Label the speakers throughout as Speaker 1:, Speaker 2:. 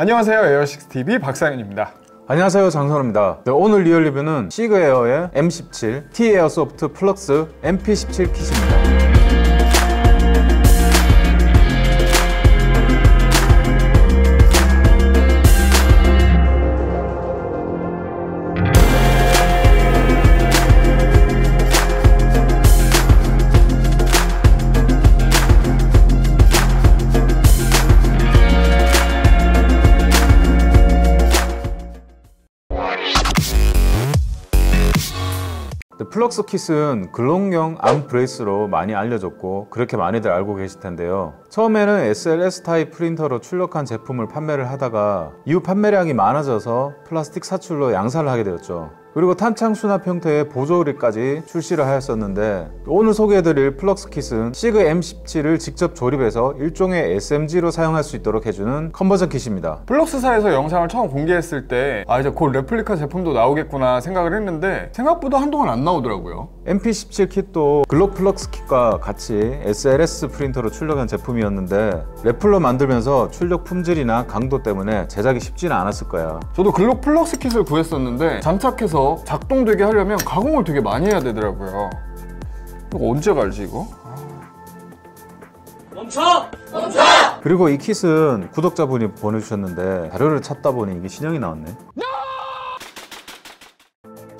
Speaker 1: 안녕하세요. 에어식스TV 박상현입니다.
Speaker 2: 안녕하세요. 장선호입니다. 네, 오늘 real 리뷰는 SIG AIR의 M17 T-Airsoft FLUX MP17 kit입니다 FLUX kit은 Glock용 arm brace로 많이 알려졌고 그렇게 많이들 알고 계실 텐데요. 처음에는 SLS 타입 프린터로 출력한 제품을 판매를 하다가 이후 판매량이 많아져서 플라스틱 사출로 양산을 하게 되었죠 그리고 탄창 수납 형태의 보조리까지 출시를 하였었는데 오늘 소개해드릴 FLUX kit은 SIG M17을 직접 조립해서 일종의 SMG로 사용할 수 있도록 해주는 conversion kit입니다.
Speaker 1: FLUX사에서 영상을 처음 공개했을 때 아 이제 곧 레플리카 제품도 나오겠구나 생각을 했는데 생각보다 한동안 안 나오더라고요.
Speaker 2: MP17 kit도 Glock FLUX kit과 같이 SLS 프린터로 출력한 제품이었는데 레플러 만들면서 출력 품질이나 강도 때문에 제작이 쉽지는 않았을 거야.
Speaker 1: 저도 Glock FLUX kit을 구했었는데 장착해서 작동되게 하려면 가공을 되게 많이 해야 되더라고요 이거 언제 갈지 이거?
Speaker 3: 멈춰! 멈춰!
Speaker 2: 그리고 이 kit은 구독자분이 보내주셨는데 자료를 찾다 보니 이게 신형이 나왔네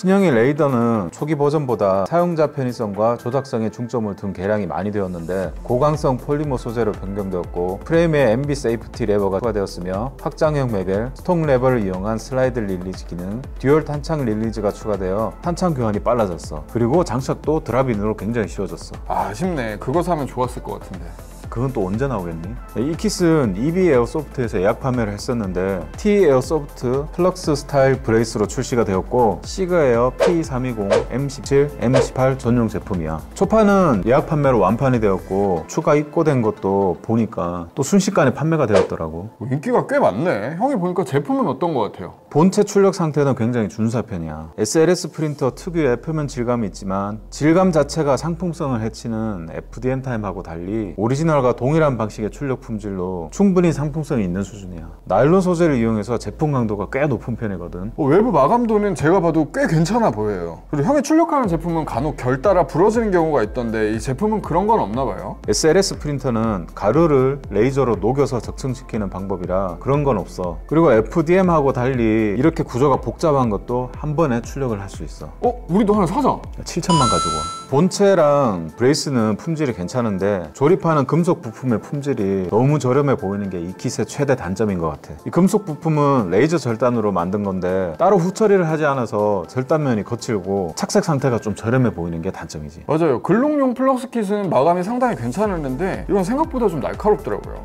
Speaker 2: 신형의 Raider는 초기 버전보다 사용자 편의성과 조작성에 중점을 둔 개량이 많이 되었는데 고강성 폴리머 소재로 변경되었고 프레임에 ambi safety 레버가 추가되었으며 확장형 베벨, stock 레버를 이용한 slide release 기능, dual 탄창 release가 추가되어 탄창 교환이 빨라졌어. 그리고 장착도 drop-in으로 굉장히 쉬워졌어.
Speaker 1: 아, 아쉽네. 그거 사면 좋았을 것 같은데
Speaker 2: 그건 또 언제 나오겠니? 이 kit은 EB Airsoft에서 예약 판매를 했었는데 T Airsoft FLUX 스타일 brace로 출시가 되었고 SIG AIR P320 M17, M18 전용 제품이야 초판은 예약 판매로 완판이 되었고 추가 입고된 것도 보니까 또 순식간에 판매가 되었더라고
Speaker 1: 뭐 인기가 꽤 많네 형이 보니까 제품은 어떤 것 같아요?
Speaker 2: 본체 출력 상태는 굉장히 준수한 편이야 SLS 프린터 특유의 표면 질감이 있지만 질감 자체가 상품성을 해치는 FDM 타입하고 달리 오리지널 오리지널과 동일한 방식의 출력 품질로 충분히 상품성이 있는 수준이야. 나일론 소재를 이용해서 제품 강도가 꽤 높은 편이거든.
Speaker 1: 어, 외부 마감도는 제가 봐도 꽤 괜찮아 보여요. 그리고 형이 출력하는 제품은 간혹 결 따라 부러지는 경우가 있던데 이 제품은 그런 건 없나 봐요?
Speaker 2: SLS 프린터는 가루를 레이저로 녹여서 적층시키는 방법이라 그런 건 없어. 그리고 FDM하고 달리 이렇게 구조가 복잡한 것도 한 번에 출력을 할 수 있어.
Speaker 1: 어? 우리도 하나 사자.
Speaker 2: 7천만 가지고 와 본체랑 brace는 품질이 괜찮은데 조립하는 금속 부품의 품질이 너무 저렴해 보이는 게 이 kit의 최대 단점인 것 같아. 이 금속 부품은 레이저 절단으로 만든 건데 따로 후처리를 하지 않아서 절단면이 거칠고 착색 상태가 좀 저렴해 보이는 게 단점이지.
Speaker 1: 맞아요. Glock용 FLUX kit은 마감이 상당히 괜찮았는데 이건 생각보다 좀 날카롭더라고요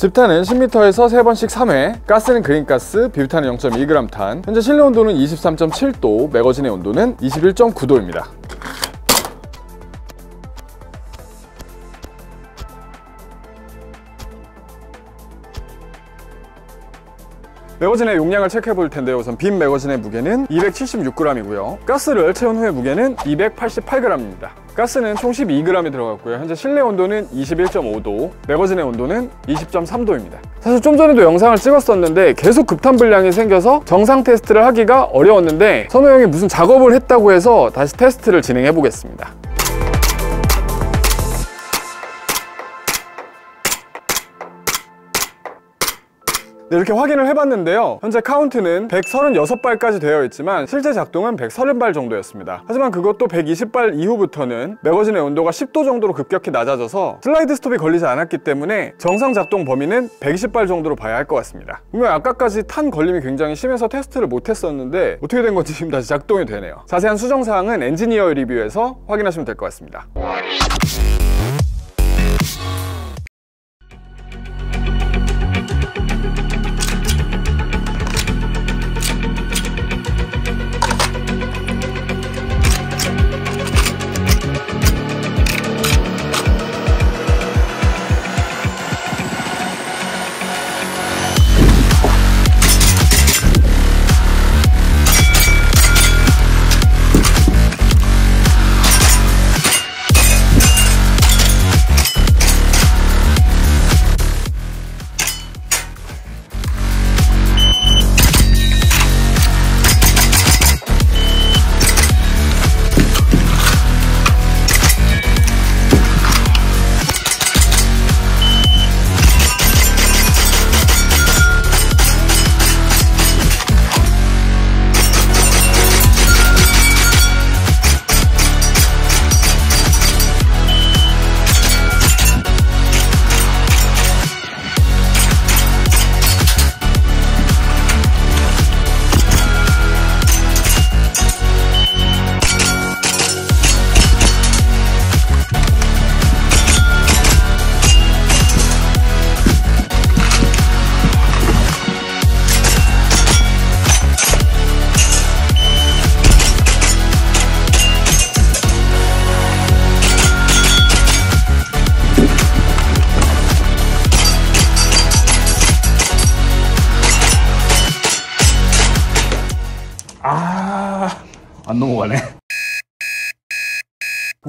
Speaker 1: 집탄은 10m에서 3번씩 3회, 가스는 green gas, 비비탄은 0.2g 탄, 현재 실내 온도는 23.7도, 매거진의 온도는 21.9도입니다. 매거진의 용량을 체크해 볼 텐데요. 우선 빈 매거진의 무게는 276g이고요. 가스를 채운 후의 무게는 288g입니다. 가스는 총 12g이 들어갔고요. 현재 실내 온도는 21.5도 매거진의 온도는 20.3도입니다. 사실 좀 전에도 영상을 찍었었는데 계속 급탄 불량이 생겨서 정상 테스트를 하기가 어려웠는데 선호 형이 무슨 작업을 했다고 해서 다시 테스트를 진행해 보겠습니다 네, 이렇게 확인을 해봤는데요. 현재 카운트는 136발까지 되어 있지만 실제 작동은 130발 정도였습니다. 하지만 그것도 120발 이후부터는 매거진의 온도가 10도 정도로 급격히 낮아져서 slide stop이 걸리지 않았기 때문에 정상 작동 범위는 120발 정도로 봐야 할 것 같습니다. 분명 아까까지 탄 걸림이 굉장히 심해서 테스트를 못했었는데 어떻게 된 건지 지금 다시 작동이 되네요. 자세한 수정사항은 엔지니어 리뷰에서 확인하시면 될 것 같습니다
Speaker 2: 넘어가네.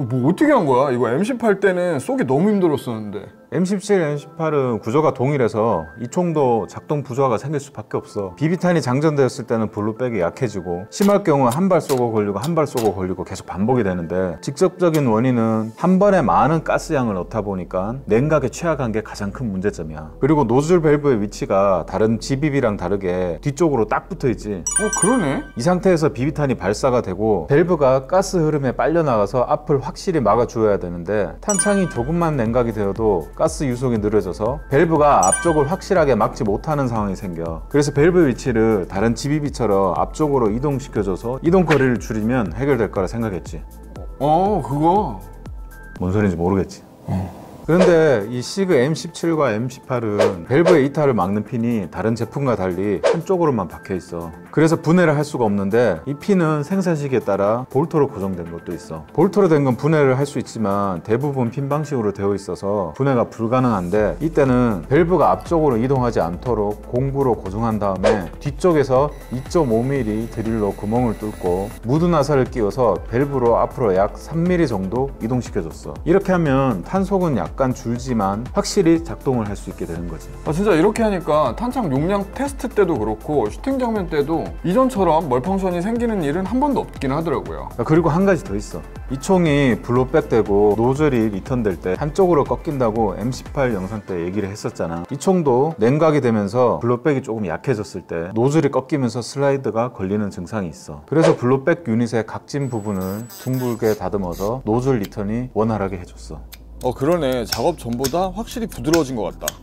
Speaker 1: 뭐 어떻게 한 거야? 이거 M18 때는 쏘기 너무 힘들었었는데.
Speaker 2: M17, M18은 구조가 동일해서 이 총도 작동 부조화가 생길 수밖에 없어. 비비탄이 장전되었을 때는 blowback이 약해지고 심할 경우 한 발 쏘고 걸리고 한 발 쏘고 걸리고 계속 반복이 되는데 직접적인 원인은 한 번에 많은 가스양을 넣다 보니까 냉각에 취약한 게 가장 큰 문제점이야. 그리고 노즐 밸브의 위치가 다른 GBB랑 다르게 뒤쪽으로 딱 붙어 있지.
Speaker 1: 어, 그러네.
Speaker 2: 이 상태에서 비비탄이 발사가 되고 밸브가 가스 흐름에 빨려 나가서 앞을 확실히 막아 주어야 되는데 탄창이 조금만 냉각이 되어도 가스 유속이 느려져서 밸브가 앞쪽을 확실하게 막지 못하는 상황이 생겨. 그래서 밸브 위치를 다른 GBB처럼 앞쪽으로 이동시켜줘서 이동 거리를 줄이면 해결될 거라 생각했지.
Speaker 1: 어, 그거.
Speaker 2: 뭔 소리인지 모르겠지. 그런데 이 시그 M17과 M18은 밸브의 이탈을 막는 핀이 다른 제품과 달리 한쪽으로만 박혀 있어. 그래서 분해를 할 수가 없는데 이 핀은 생산 시기에 따라 볼트로 고정된 것도 있어. 볼트로 된 건 분해를 할 수 있지만 대부분 핀 방식으로 되어 있어서 분해가 불가능한데 이때는 밸브가 앞쪽으로 이동하지 않도록 공구로 고정한 다음에 뒤쪽에서 2.5mm 드릴로 구멍을 뚫고 무두 나사를 끼워서 밸브를 앞으로 약 3mm 정도 이동시켜줬어. 이렇게 하면 탄속은 약간 줄지만 확실히 작동을 할 수 있게 되는 거지.
Speaker 1: 아, 진짜 이렇게 하니까 탄창 용량 테스트 때도 그렇고 슈팅 장면 때도 이전처럼 malfunction이 생기는 일은 한 번도 없긴 하더라고요.
Speaker 2: 아, 그리고 한 가지 더 있어. 이 총이 blowback 되고 노즐이 return될 때 한쪽으로 꺾인다고 M18 영상 때 얘기를 했었잖아. 이 총도 냉각이 되면서 blowback이 조금 약해졌을 때 노즐이 꺾이면서 슬라이드가 걸리는 증상이 있어. 그래서 blowback 유닛의 각진 부분을 둥글게 다듬어서 노즐 return이 원활하게 해줬어.
Speaker 1: 어, 그러네. 작업 전보다 확실히 부드러워진 것 같다.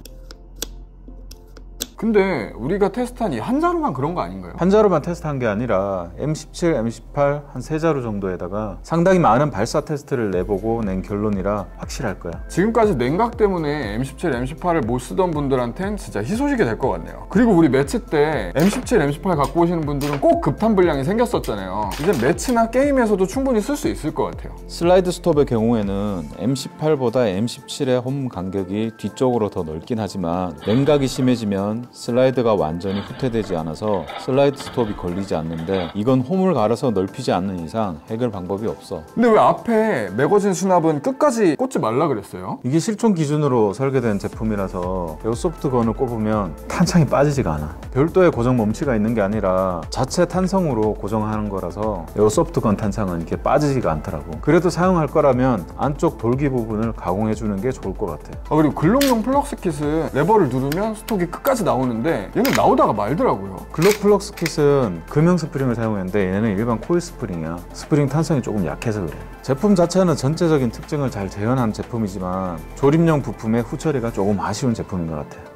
Speaker 1: 근데 우리가 테스트한 이 한 자루만 그런 거 아닌가요?
Speaker 2: 한 자루만 테스트한 게 아니라 M17, M18 한 세 자루 정도에다가 상당히 많은 발사 테스트를 내보고 낸 결론이라 확실할 거야.
Speaker 1: 지금까지 냉각 때문에 M17, M18을 못 쓰던 분들한텐 진짜 희소식이 될 것 같네요. 그리고 우리 매치 때 M17, M18 갖고 오시는 분들은 꼭 급탄 불량이 생겼었잖아요. 이제 매치나 게임에서도 충분히 쓸 수 있을 것 같아요.
Speaker 2: 슬라이드 스톱의 경우에는 M18보다 M17의 홈 간격이 뒤쪽으로 더 넓긴 하지만 냉각이 심해지면 슬라이드가 완전히 후퇴되지 않아서 슬라이드 스톱이 걸리지 않는데 이건 홈을 갈아서 넓히지 않는 이상 해결 방법이 없어.
Speaker 1: 근데 왜 앞에 매거진 수납은 끝까지 꽂지 말라 그랬어요?
Speaker 2: 이게 실총 기준으로 설계된 제품이라서 airsoft gun을 꼽으면 탄창이 빠지지가 않아. 별도의 고정 멈치가 있는 게 아니라 자체 탄성으로 고정하는 거라서 airsoft gun 탄창은 이렇게 빠지지가 않더라고. 그래도 사용할 거라면 안쪽 돌기 부분을 가공해 주는 게 좋을 것 같아.
Speaker 1: 아, 그리고 글록용 Flux kit은 레버를 누르면 stock이 끝까지 나오는 데 얘는 나오다가 말더라고요.
Speaker 2: 글록 Flux kit은 금형 스프링을 사용했는데 얘네는 일반 코일 스프링이야. 스프링 탄성이 조금 약해서 그래. 제품 자체는 전체적인 특징을 잘 재현한 제품이지만 조립용 부품의 후처리가 조금 아쉬운 제품인 것 같아.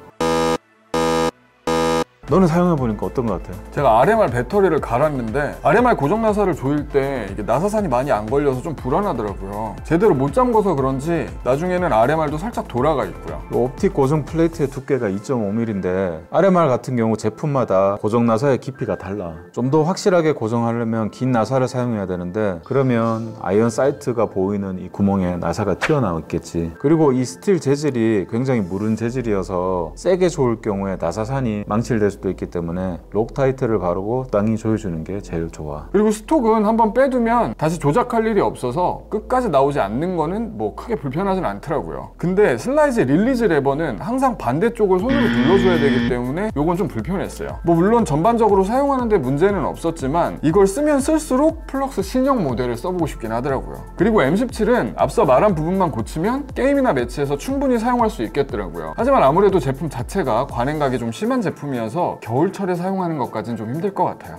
Speaker 2: 너는 사용해 보니까 어떤 것 같아?
Speaker 1: 제가 RMR 배터리를 갈았는데 RMR 고정 나사를 조일 때 이게 나사산이 많이 안 걸려서 좀 불안하더라고요. 제대로 못 잠궈서 그런지 나중에는 RMR도 살짝 돌아가 있고요.
Speaker 2: 이 optic 고정 플레이트의 두께가 2.5mm인데 RMR 같은 경우 제품마다 고정 나사의 깊이가 달라. 좀 더 확실하게 고정하려면 긴 나사를 사용해야 되는데 그러면 iron sight가 보이는 이 구멍에 나사가 튀어나와 있겠지. 그리고 이 스틸 재질이 굉장히 무른 재질이어서 세게 조을 경우에 나사산이 망실될 수도 있기 때문에 Loctite를 바르고 땅이 조여주는 게 제일 좋아.
Speaker 1: 그리고 stock은 한번 빼두면 다시 조작할 일이 없어서 끝까지 나오지 않는 거는 뭐 크게 불편하진 않더라고요. 근데 슬라이드 release 레버는 항상 반대쪽을 손으로 눌러줘야 되기 때문에 이건 좀 불편했어요. 뭐 물론 전반적으로 사용하는데 문제는 없었지만 이걸 쓰면 쓸수록 Flux 신형 모델을 써보고 싶긴 하더라고요. 그리고 M17은 앞서 말한 부분만 고치면 게임이나 매치에서 충분히 사용할 수 있겠더라고요. 하지만 아무래도 제품 자체가 과냉각이 좀 심한 제품이어서 겨울철에 사용하는 것까지는 좀 힘들 것 같아요.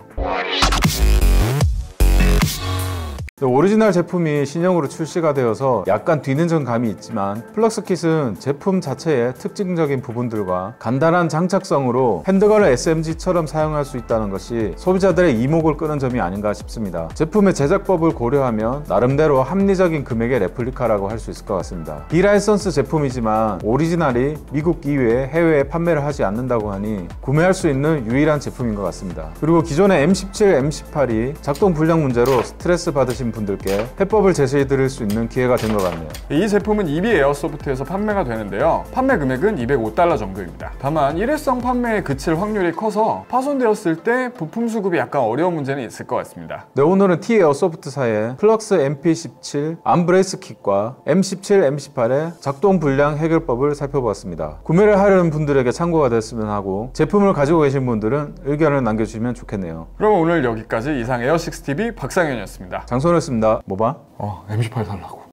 Speaker 2: 오리지널 제품이 신형으로 출시가 되어서 약간 뒤늦은 감이 있지만 Flux kit은 제품 자체의 특징적인 부분들과 간단한 장착성으로 handgun을 SMG처럼 사용할 수 있다는 것이 소비자들의 이목을 끄는 점이 아닌가 싶습니다. 제품의 제작법을 고려하면 나름대로 합리적인 금액의 레플리카라고 할 수 있을 것 같습니다. 비라이선스 제품이지만 오리지널이 미국 이외에 해외에 판매를 하지 않는다고 하니 구매할 수 있는 유일한 제품인 것 같습니다. 그리고 기존의 M17, M18이 작동 불량 문제로 스트레스 받으신 분들께 해법을 제시해 드릴 수 있는 기회가 된 것 같네요.
Speaker 1: 이 제품은 EB 에어소프트에서 판매가 되는데요. 판매 금액은 205달러 정도입니다. 다만 일회성 판매에 그칠 확률이 커서 파손되었을 때 부품 수급이 약간 어려운 문제는 있을 것 같습니다.
Speaker 2: 네, 오늘은 T 에어소프트사의 플럭스 MP17 암브레이스 킷과 M17, M18의 작동 불량 해결법을 살펴보았습니다. 구매를 하려는 분들에게 참고가 됐으면 하고 제품을 가지고 계신 분들은 의견을 남겨주시면 좋겠네요.
Speaker 1: 그럼 오늘 여기까지 이상 에어6TV 박상현이었습니다.
Speaker 2: 장소 였습니다. 뭐 봐?
Speaker 1: 어, M18 달라고.